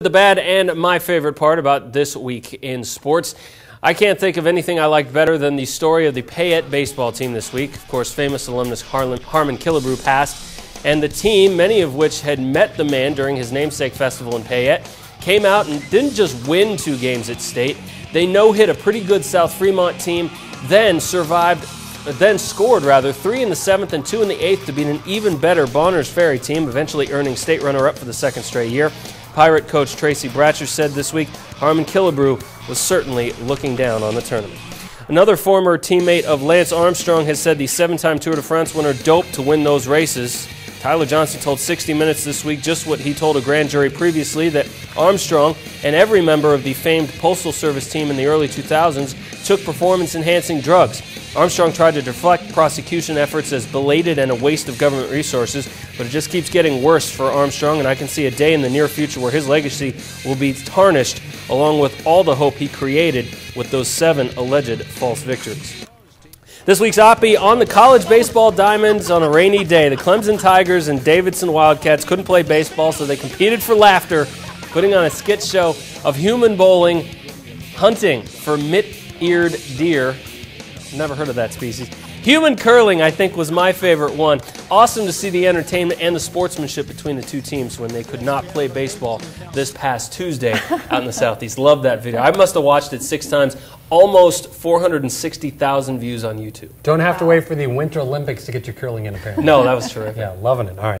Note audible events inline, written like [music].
The bad and my favorite part about this week in sports. I can't think of anything I liked better than the story of the Payette baseball team this week. Of course, famous alumnus Harlan, Harmon Killebrew passed, and the team, many of which had met the man during his namesake festival in Payette, came out and didn't just win two games at state. They no-hit a pretty good South Fremont team, then survived then scored rather three in the seventh and two in the eighth to beat an even better Bonners Ferry team, eventually earning state runner-up for the second straight year. Pirate coach Tracy Bratcher said this week Harmon Killebrew was certainly looking down on the tournament. Another former teammate of Lance Armstrong has said the seven time Tour de France winner doped to win those races. Tyler Johnson told 60 Minutes this week just what he told a grand jury previously that Armstrong and every member of the famed Postal Service team in the early 2000s took performance enhancing drugs. Armstrong tried to deflect prosecution efforts as belated and a waste of government resources, but it just keeps getting worse for Armstrong, and I can see a day in the near future where his legacy will be tarnished along with all the hope he created with those seven alleged false victories. This week's Oppie on the college baseball diamonds on a rainy day. The Clemson Tigers and Davidson Wildcats couldn't play baseball, so they competed for laughter, putting on a skit show of human bowling, hunting for mitt eared deer, Never heard of that species. Human curling, I think, was my favorite one. Awesome to see the entertainment and the sportsmanship between the two teams when they could not play baseball this past Tuesday [laughs] out in the Southeast. Love that video. I must have watched it six times. Almost 460,000 views on YouTube. Don't have to wait for the Winter Olympics to get your curling in, apparently. No, that was terrific. [laughs] yeah, loving it. All right.